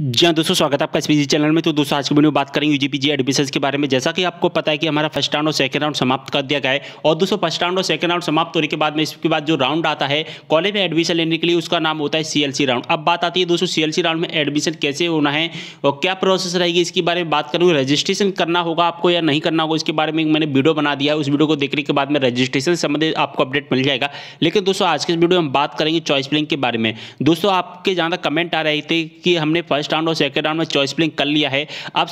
जी हाँ दोस्तों, स्वागत है आपका एस चैनल में। तो दोस्तों, आज की वीडियो में बात करेंगे यूजीपीजी एडमिशन के बारे में। जैसा कि आपको पता है कि हमारा फ़र्स्ट राउंड और सेकंड राउंड समाप्त कर दिया गया है। और दोस्तों फ़र्स्ट राउंड और सेकंड राउंड समाप्त होने के बाद में, इसके बाद जो राउंड आता है कॉलेज में एडमिशन लेने के लिए उसका नाम होता है सीएलसी राउंड अब बात आती है दोस्तों सीएलसी राउंड में एडमिशन कैसे होना है और क्या प्रोसेस रहेगी, इसके बारे में बात करूँगी। रजिस्ट्रेशन करना होगा आपको या नहीं करना होगा, इसके बारे में मैंने वीडियो बना दिया है। उस वीडियो को देखने के बाद में रजिस्ट्रेशन संबंधित आपको अपडेट मिल जाएगा। लेकिन दोस्तों, आज के इस वीडियो में हम बात करेंगे चॉइस प्लिंग के बारे में। दोस्तों, आपके तक कमेंट आ रहे थे कि हमने फ़र्स्ट राउंड और सेकंड राउंड में चॉइस प्लिंग कर लिया है। अब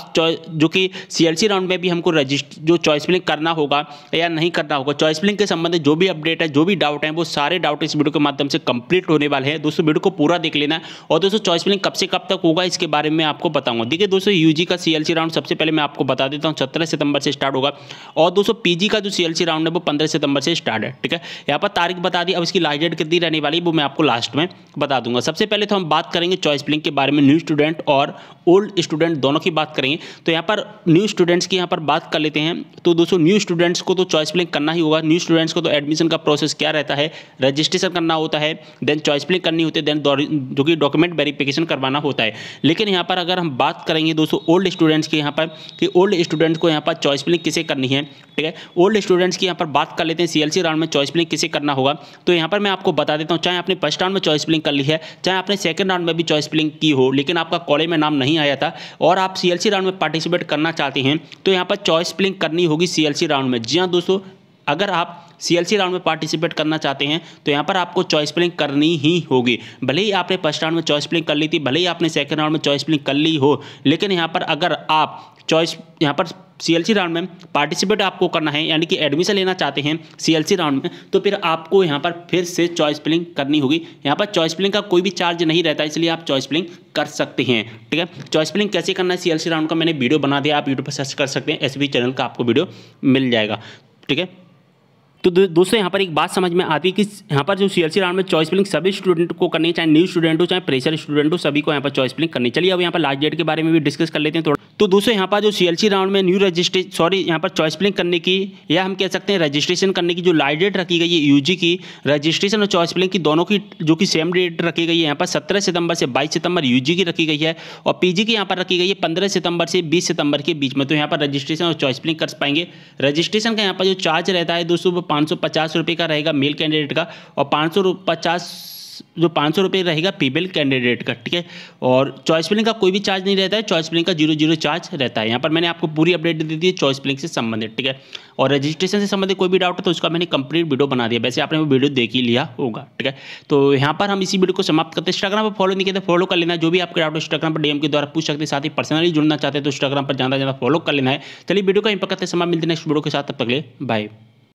जो कि सीएलसी राउंड में भी हमको रजिस्टर जो चॉइस प्लिंग करना होगा या नहीं करना होगा चॉइस प्लिंग के संबंधित जो भी अपडेट है, जो भी डाउट है, वो सारे डाउट इस वीडियो के माध्यम से कंप्लीट होने वाले हैं। दोस्तों वीडियो को पूरा देख लेना और दोस्तों चॉइस प्लिंग कब से कब तक होगा, इसके बारे में आपको बताऊँगा। देखिए दोस्तों यूजी का सीएलसी राउंड सबसे पहले मैं आपको बता देता हूँ, सत्रह सितंबर से स्टार्ट होगा। और दोस्तों पीजी का जो सी राउंड है, वो पंद्रह सितंबर से स्टार्ट है, ठीक है? यहाँ पर तारीख बता दी, अब इसकी लास्ट डेट कितनी रहने वाली वो मैं आपको लास्ट में बता दूँगा। सबसे पहले तो हम बात करेंगे चॉइस प्लिंग के बारे में न्यू स्टूडेंट और ओल्ड स्टूडेंट दोनों की बात करेंगे तो यहाँ पर न्यू स्टूडेंट्स की यहाँ पर बात कर लेते हैं। तो दोस्तों न्यू स्टूडेंट्स को तो चॉइस प्लिंग करना ही होगा। न्यू स्टूडेंट्स को तो एडमिशन का प्रोसेस क्या रहता है? रजिस्ट्रेशन करना होता है देन चॉइस प्लिंग करनी होती है देन जो कि डॉक्यूमेंट वेरिफिकेशन करवाना होता है। लेकिन यहाँ पर अगर हम बात करेंगे दोस्तों ओल्ड स्टूडेंट्स की यहाँ पर, कि ओल्ड स्टूडेंट्स को यहाँ पर चॉइस प्लिंग किसे करनी है? ठीक है? ओल्ड स्टूडेंट्स की यहाँ पर बात कर लेते हैं। सीएलसी राउंड में चॉइस प्लिंग किसे करना होगा? तो यहाँ पर मैं आपको बता देता हूँ, चाहे आपने फ़र्स्ट राउंड में चॉइस प्लिंग कर ली है, चाहे आपने सेकंड राउंड में भी चॉइस प्लिंग की हो, लेकिन आपका कॉलेज में नाम नहीं आया था और आप सीएलसी राउंड में पार्टिसिपेट करना चाहते हैं तो यहाँ पर चॉइस प्लिंग करनी होगी सीएलसी राउंड में। जी हाँ दोस्तों अगर आप सीएलसी राउंड में पार्टिसिपेट करना चाहते हैं तो यहाँ पर आपको चॉइस प्लिंग करनी ही होगी। भले ही आपने फ़र्स्ट राउंड में चॉइस प्लिंग कर ली थी, भले ही आपने सेकेंड राउंड में चॉइस प्लिंग कर ली हो, लेकिन यहाँ पर अगर आप चॉइस यहाँ पर सीएलसी राउंड में पार्टिसिपेट आपको करना है, यानी कि एडमिशन लेना चाहते हैं सीएलसी राउंड में तो फिर आपको यहाँ पर फिर से चॉइस प्लिंग करनी होगी। यहाँ पर चॉइस प्लिंग का कोई भी चार्ज नहीं रहता, इसलिए आप चॉइस प्लिंग कर सकते हैं, ठीक है? चॉइस प्लिंग कैसे करना है सीएलसी राउंड का मैंने वीडियो बना दिया, आप यूट्यूब पर सर्च कर सकते हैं एसबी चैनल का आपको वीडियो मिल जाएगा, ठीक है? तो दोस्तों यहाँ पर एक बात समझ में आती है कि यहाँ पर जो सी एल राउंड में चॉइस फिलिंग सभी स्टूडेंट को करनी है चाहे न्यू स्टूडेंट हो चाहे प्रेशर स्टूडेंट हो सभी को यहाँ पर चॉइस फिलिंग करनी चलिए अब यहाँ पर लास्ट डेट के बारे में भी डिस्कस कर लेते हैं थोड़ा तो दोस्तों यहाँ पर जो सीएलसी राउंड में न्यू रजिस्ट्रेशन सॉरी यहाँ पर चॉइस फिलिंग करने की या हम कह सकते हैं रजिस्ट्रेशन करने की जो लास्ट डेट रखी गई है यूजी की रजिस्ट्रेशन और चॉइस फिलिंग की दोनों की जो कि सेम डेट रखी गई है यहाँ पर सत्रह सितंबर से बाईस सितंबर यू की रखी गई है और पीजी की यहाँ पर रखी गई है पंद्रह सितंबर से बीस सितंबर के बीच में तो यहाँ पर रजिस्ट्रेशन और चॉइस फिलिंग कर पाएँगे रजिस्ट्रेशन का यहाँ पर जो चार्ज रहता है दोस्तों पाँच सौ पचास का रहेगा मेल कैंडिडेट का और पाँच सौ पचास, जो पाँच सौ रुपये रहेगा फीमेल कैंडिडेट का, ठीक है? और चॉइस फिलिंग का कोई भी चार्ज नहीं रहता है, चॉइस फिलिंग का ज़ीरो ज़ीरो चार्ज रहता है। यहाँ पर मैंने आपको पूरी अपडेट दे दी है चॉइस फिलिंग से संबंधित, ठीक है? और रजिस्ट्रेशन से संबंधित कोई भी डाउट है तो उसका मैंने कंप्लीट वीडियो बना दिया। वैसे आपने वो वीडियो देख ही लिया होगा, ठीक है? तो यहाँ पर हम इसी वीडियो को समाप्त करते हैं। इंस्टाग्राम पर फॉलो नहीं किया फॉलो कर लेना। जो भी आपके डाउट इंस्टाग्राम पर डीएम के द्वारा पूछ सकते हैं, साथ ही पर्सनली जुड़ना चाहते हैं तो इंस्टाग्राम पर ज़्यादा ज़्यादा फॉलो कर लेना है। चलिए वीडियो का इंपैक्ट करते समय मिलते नेक्स्ट वीडियो के साथ। तब तक ले बाय